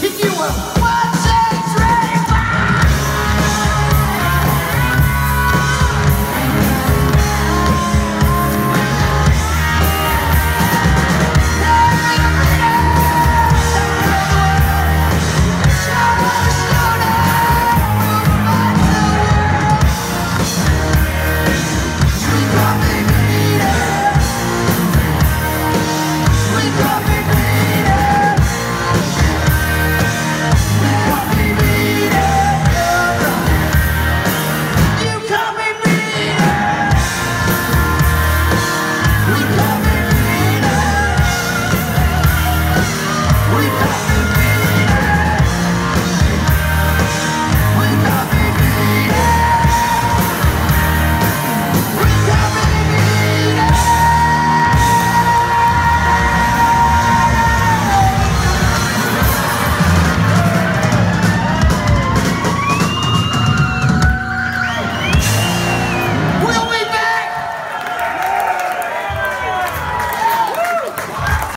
continue on.